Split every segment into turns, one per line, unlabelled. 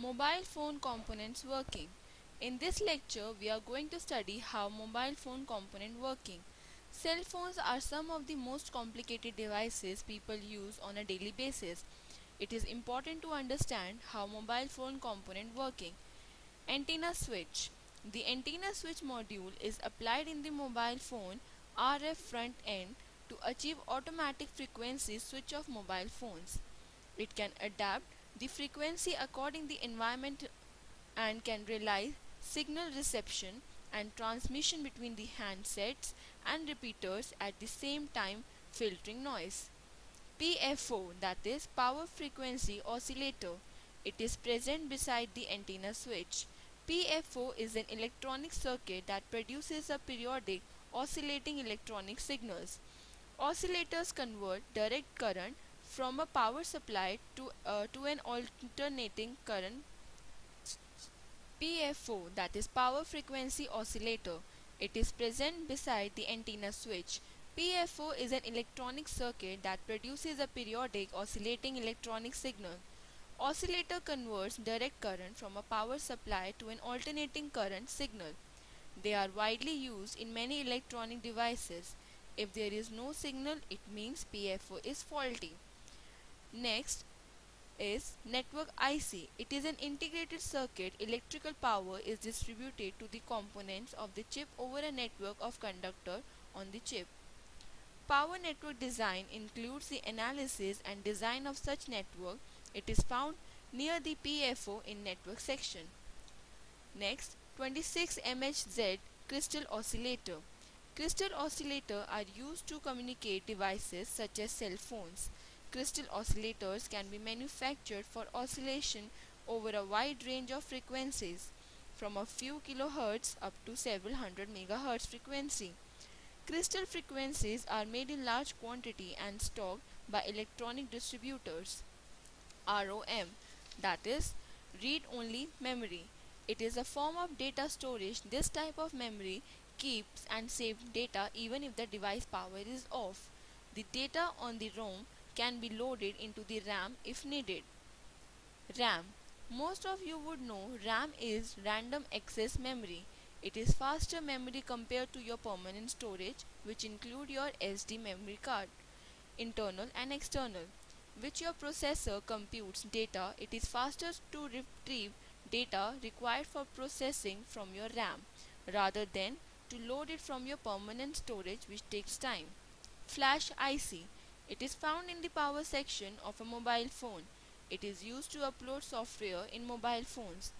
Mobile phone components working. In this lecture, we are going to study how mobile phone component working. Cell phones are some of the most complicated devices people use on a daily basis. It is important to understand how mobile phone component working. Antenna switch. The antenna switch module is applied in the mobile phone RF front end to achieve automatic frequency switch of mobile phones. It can adapt the frequency according the environment and can realize signal reception and transmission between the handsets and repeaters at the same time filtering noise. PFO that is power frequency oscillator. It is present beside the antenna switch. PFO is an electronic circuit that produces a periodic oscillating electronic signals. Oscillators convert direct current from a power supply to, uh, to an alternating current PFO that is power frequency oscillator. It is present beside the antenna switch. PFO is an electronic circuit that produces a periodic oscillating electronic signal. Oscillator converts direct current from a power supply to an alternating current signal. They are widely used in many electronic devices. If there is no signal, it means PFO is faulty. Next is network IC. It is an integrated circuit. Electrical power is distributed to the components of the chip over a network of conductor on the chip. Power network design includes the analysis and design of such network. It is found near the PFO in network section. Next, 26 MHz crystal oscillator. Crystal oscillator are used to communicate devices such as cell phones. Crystal oscillators can be manufactured for oscillation over a wide range of frequencies, from a few kilohertz up to several hundred megahertz frequency. Crystal frequencies are made in large quantity and stocked by electronic distributors. ROM, that is, read-only memory. It is a form of data storage. This type of memory keeps and saves data even if the device power is off. The data on the ROM can be loaded into the RAM if needed. RAM Most of you would know RAM is random access memory. It is faster memory compared to your permanent storage which include your SD memory card, internal and external. Which your processor computes data, it is faster to retrieve data required for processing from your RAM rather than to load it from your permanent storage which takes time. Flash IC it is found in the power section of a mobile phone. It is used to upload software in mobile phones.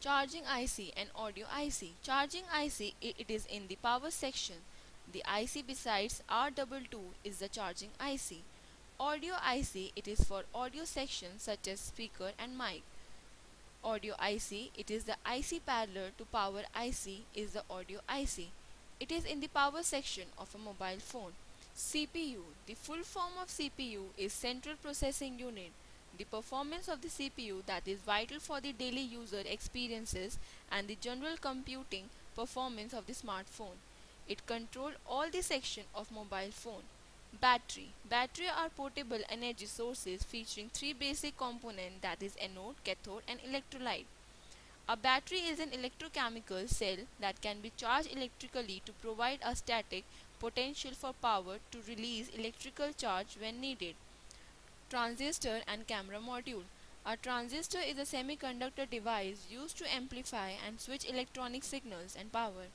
Charging IC and audio IC. Charging IC it is in the power section. The IC besides R22 is the charging IC. Audio IC it is for audio sections such as speaker and mic. Audio IC it is the IC parallel to power IC is the audio IC. It is in the power section of a mobile phone. CPU. The full form of CPU is Central Processing Unit. The performance of the CPU that is vital for the daily user experiences and the general computing performance of the smartphone. It controls all the section of mobile phone. Battery. Battery are portable energy sources featuring three basic components that is anode, cathode and electrolyte. A battery is an electrochemical cell that can be charged electrically to provide a static potential for power to release electrical charge when needed. Transistor and camera module. A transistor is a semiconductor device used to amplify and switch electronic signals and power.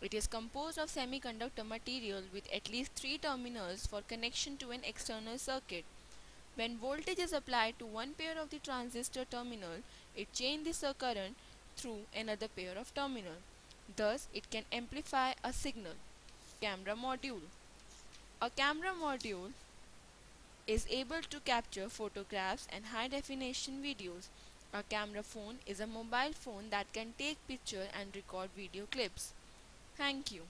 It is composed of semiconductor material with at least three terminals for connection to an external circuit. When voltage is applied to one pair of the transistor terminal, it changes the current through another pair of terminal. Thus, it can amplify a signal. Camera module A camera module is able to capture photographs and high definition videos. A camera phone is a mobile phone that can take picture and record video clips. Thank you.